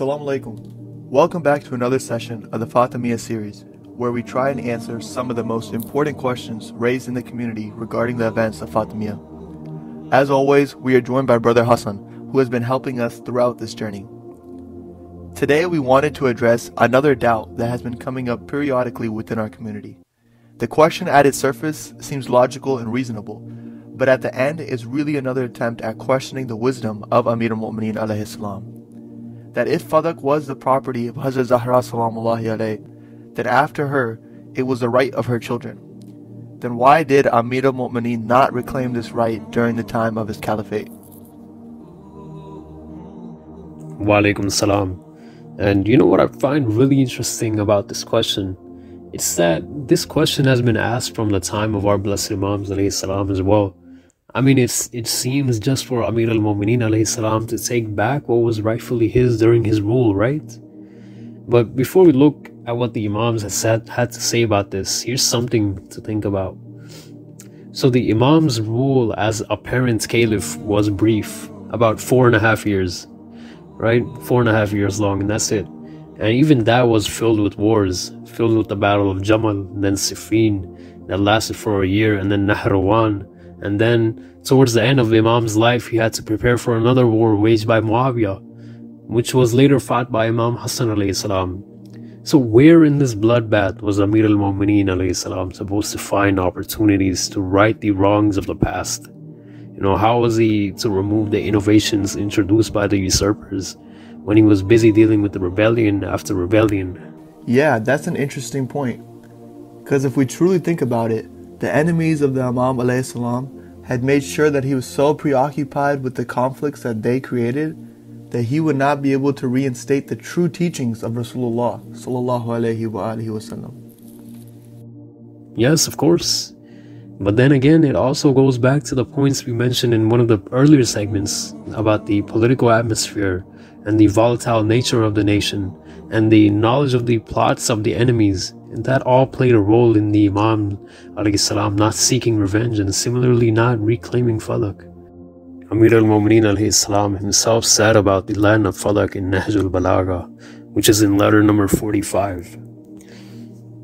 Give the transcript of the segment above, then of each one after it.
Assalamu alaikum. Welcome back to another session of the Fatimiyya series, where we try and answer some of the most important questions raised in the community regarding the events of Fatimiyya. As always, we are joined by Brother Hassan, who has been helping us throughout this journey. Today, we wanted to address another doubt that has been coming up periodically within our community. The question at its surface seems logical and reasonable, but at the end is really another attempt at questioning the wisdom of Amir al-Mu'mineen alayhi salam that if Fadak was the property of Hazrat Zahra salamullahi then after her, it was the right of her children. Then why did Amir al-Mu'mineen not reclaim this right during the time of his caliphate? Wa Walaikum salam. And you know what I find really interesting about this question? It's that this question has been asked from the time of our blessed Imams as well. I mean, it's it seems just for Amir al-Mu'mineen salam to take back what was rightfully his during his rule, right? But before we look at what the Imams had, said, had to say about this, here's something to think about. So the Imam's rule as apparent caliph was brief, about four and a half years, right? Four and a half years long, and that's it. And even that was filled with wars, filled with the Battle of Jamal, then Siffin, that lasted for a year, and then Nahrawan, and then, towards the end of Imam's life, he had to prepare for another war waged by Muawiyah, which was later fought by Imam Hassan salam. So where in this bloodbath was Amir al-Mu'mineen salam supposed to find opportunities to right the wrongs of the past? You know, how was he to remove the innovations introduced by the usurpers when he was busy dealing with the rebellion after rebellion? Yeah, that's an interesting point. Because if we truly think about it, the enemies of the Imam salam had made sure that he was so preoccupied with the conflicts that they created that he would not be able to reinstate the true teachings of Rasulullah sallallahu. Yes, of course. But then again, it also goes back to the points we mentioned in one of the earlier segments about the political atmosphere and the volatile nature of the nation and the knowledge of the plots of the enemies and that all played a role in the Imam salam not seeking revenge and similarly not reclaiming Fadak. Amir al-Mu'mineen salam himself said about the land of Fadak in Nahj al-Balagha, which is in letter number 45.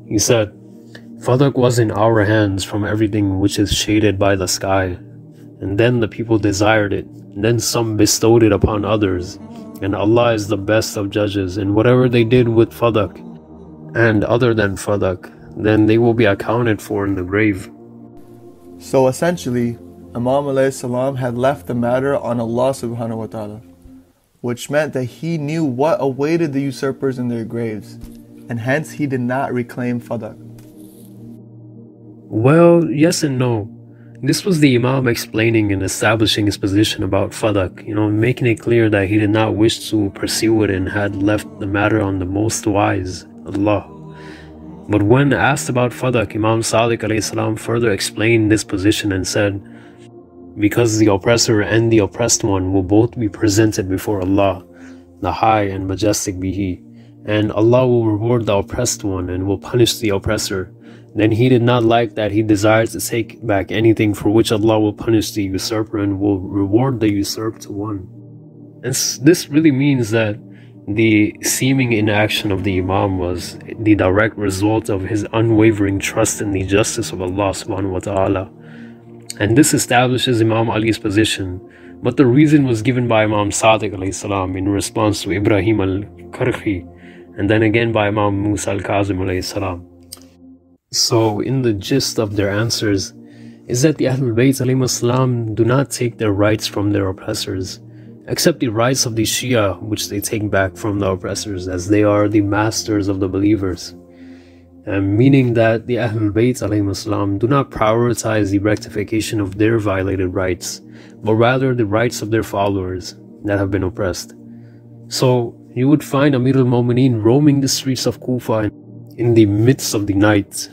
He said, Fadak was in our hands from everything which is shaded by the sky, and then the people desired it, and then some bestowed it upon others, and Allah is the best of judges, and whatever they did with Fadak, and other than Fadak, then they will be accounted for in the grave. So essentially, Imam salam had left the matter on Allah subhanahu wa ta'ala, which meant that he knew what awaited the usurpers in their graves, and hence he did not reclaim Fadak. Well, yes and no. This was the Imam explaining and establishing his position about Fadak, you know, making it clear that he did not wish to pursue it and had left the matter on the most wise, Allah. But when asked about Fadak, Imam Sadiq salam further explained this position and said, Because the oppressor and the oppressed one will both be presented before Allah, the high and majestic be He, and Allah will reward the oppressed one and will punish the oppressor. Then he did not like that he desires to take back anything for which Allah will punish the usurper and will reward the usurped one. And this really means that the seeming inaction of the Imam was the direct result of his unwavering trust in the justice of Allah subhanahu wa ta'ala. And this establishes Imam Ali's position. But the reason was given by Imam Sadiq salam in response to Ibrahim al-Karkhi and then again by Imam Musa al-Kazim salam. So in the gist of their answers is that the Ahlul Bayt do not take their rights from their oppressors accept the rights of the Shia, which they take back from the oppressors, as they are the masters of the believers. And meaning that the Ahlul Bayt do not prioritize the rectification of their violated rights, but rather the rights of their followers that have been oppressed. So you would find Amir al-Mu'mineen roaming the streets of Kufa in the midst of the night,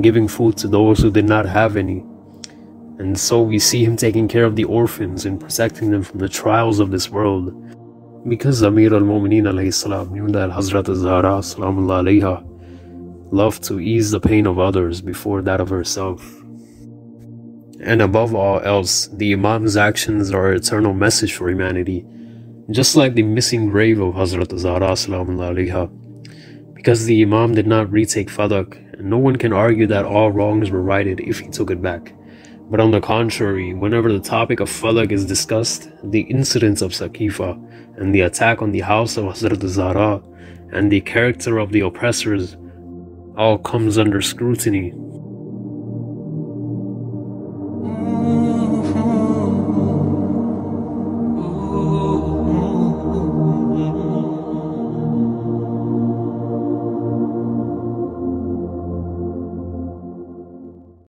giving food to those who did not have any, and so we see him taking care of the orphans and protecting them from the trials of this world. Because Amir al-Mu'mineen knew that Hazrat Zahra alayha loved to ease the pain of others before that of herself. And above all else, the Imam's actions are an eternal message for humanity. just like the missing grave of Hazrat Zahra alaiha. Because the Imam did not retake Fadak, and no one can argue that all wrongs were righted if he took it back. But on the contrary, whenever the topic of Fadak is discussed, the incidents of Saqifa and the attack on the house of Hazrat Zahra and the character of the oppressors all comes under scrutiny